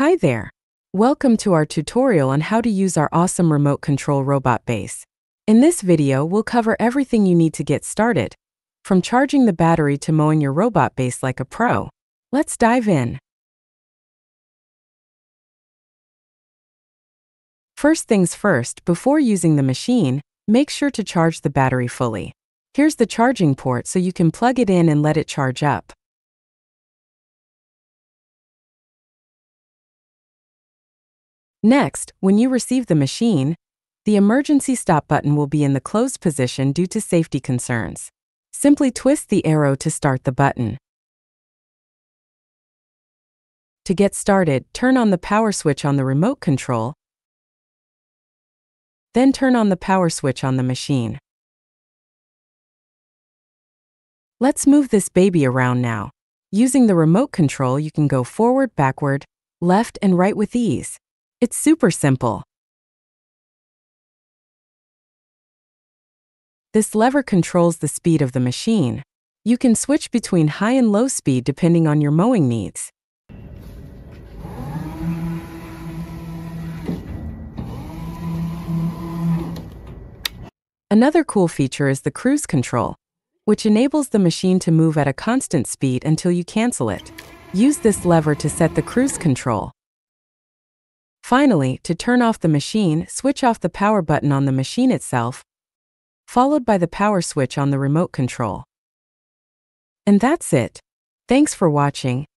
Hi there. Welcome to our tutorial on how to use our awesome remote control robot base. In this video, we'll cover everything you need to get started, from charging the battery to mowing your robot base like a pro. Let's dive in. First things first, before using the machine, make sure to charge the battery fully. Here's the charging port so you can plug it in and let it charge up. Next, when you receive the machine, the emergency stop button will be in the closed position due to safety concerns. Simply twist the arrow to start the button. To get started, turn on the power switch on the remote control, then turn on the power switch on the machine. Let's move this baby around now. Using the remote control, you can go forward, backward, left, and right with ease. It's super simple. This lever controls the speed of the machine. You can switch between high and low speed depending on your mowing needs. Another cool feature is the cruise control, which enables the machine to move at a constant speed until you cancel it. Use this lever to set the cruise control. Finally, to turn off the machine, switch off the power button on the machine itself, followed by the power switch on the remote control. And that's it. Thanks for watching.